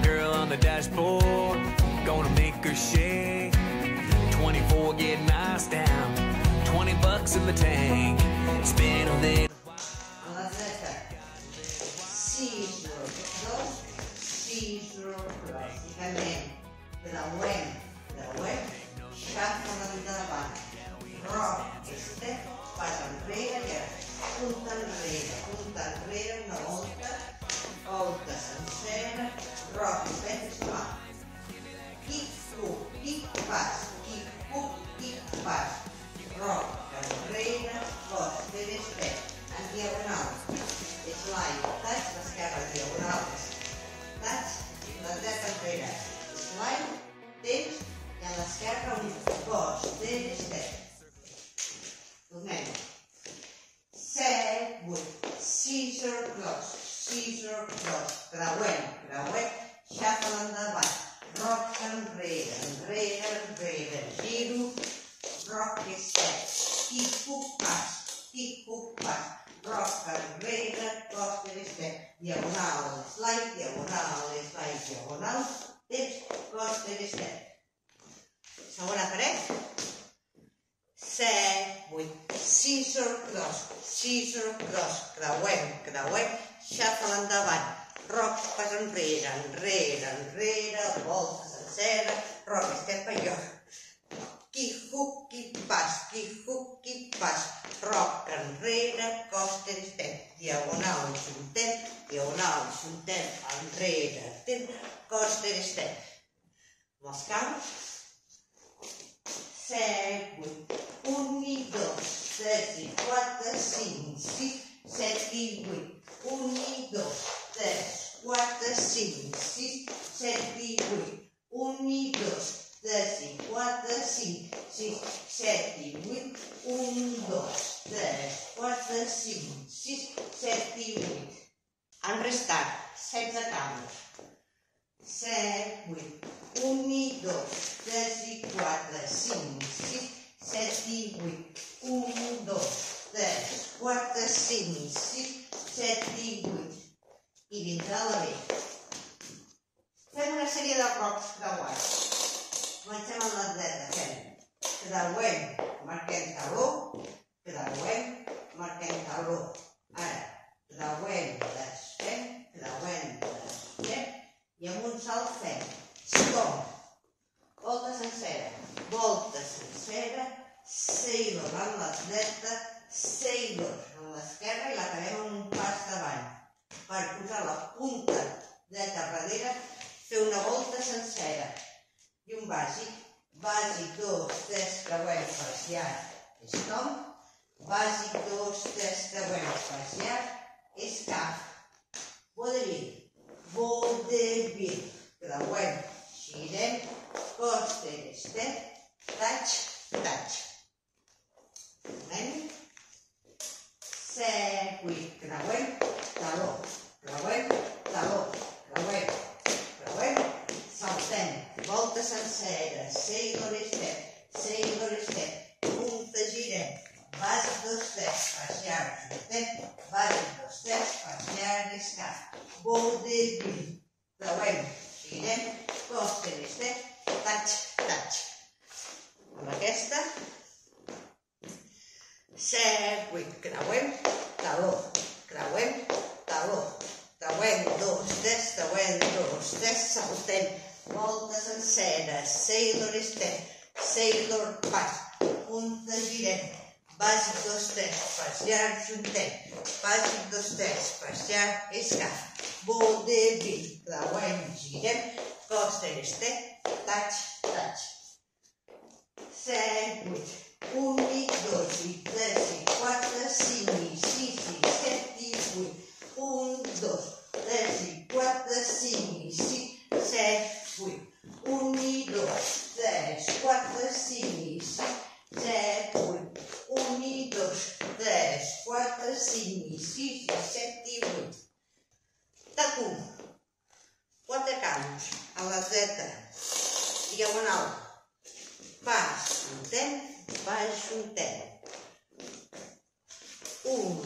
the girl on the dashboard. Gonna make her shake. 24 getting ice down. 20 bucks in the tank. Spin a little. A la dreta. Sis, dos, sis, dos. I canem. Creuem, creuem. Xafa l'endavant. Roc enrere, enrere, enrere. Giro. Roc i set. Qui puc pas. Qui puc pas. Roc enrere, costa i set. Diagonal, slide, diagonal, slide, diagonal. Temps, costa i set. Segona paret. set, vuit, scissor cross, scissor cross, creuem, creuem, xafa l'endavant, roc pas enrere, enrere, enrere, volta sencera, roc esquerra i jo. Qui pas, qui qui pas, roc enrere, costa estem, diagonal, juntem, diagonal, juntem, enrere, tem, costa estem. Amb els camps, set, vuit, un i dos, tres i quatre, cinc, sis, set i vuit, un i dos, tres, quatre, cinc, sis, set i vuit, un i dos, tres i quatre, cinc, sis, set i vuit, un, dos, tres, quatre, cinc, sis, set i vuit. Han restat 16 cames. 7, 8, 1 i 2, 3 i 4, 5, 6, 7 i 8, 1, 2, 3, 4, 5, 6, 7 i 8. I dintre la B. Fem una sèrie de cops creuats. Comencem amb l'atleta. Fem. Creuem, marquem taló, creuem, marquem taló. Ara, creuem, desfem, creuem, desfem, i amb un salt fem. Stop, volta sencera, volta sencera, sailor en l'atleta, sailor en l'esquerra i l'acabem amb un pas davant. Per posar la punta dreta darrere, fer una volta sencera. I un bàsic. Bàsic, dos, tres, creuem, pas llarg, stop. Bàsic, dos, tres, creuem, pas llarg, escap. Vodevil vodevil. Creuem, girem, costa, estem, taig, taig. Tornem. Set, vuit, creuem, taló, creuem, taló, creuem, creuem, saltem, volta sencera, sailor step, sailor step, punta, girem, bàsic dos tres, pas llarg, juntem, bàsic dos tres, pas llarg, escap, vodevil, creuem, girem, costa, step, taig, taig. Amb aquesta, set, vuit, creuem, taló, creuem, taló, creuem, dos, tres, creuem, dos, tres, saltem, volta sencera, sailor step, sailor pas, punta, girem, bàsic dos, tres, pas llarg, juntem, bàsic dos, tres, pas llarg, escap, vodevil, creuem, girem, costa, step, taig, taig. set, vuit, un i dos i tres i quatre, cinc i sis i set i vuit, un, dos, tres i quatre, cinc i sis, set, vuit, un i dos, tres, quatre, cinc i sis, set, vuit, un i dos, tres, quatre, cinc i sis i set i vuit. Tatu. Quatre camps a la dreta. Diagonal. Pas, juntem, pas, juntem. Un, dos,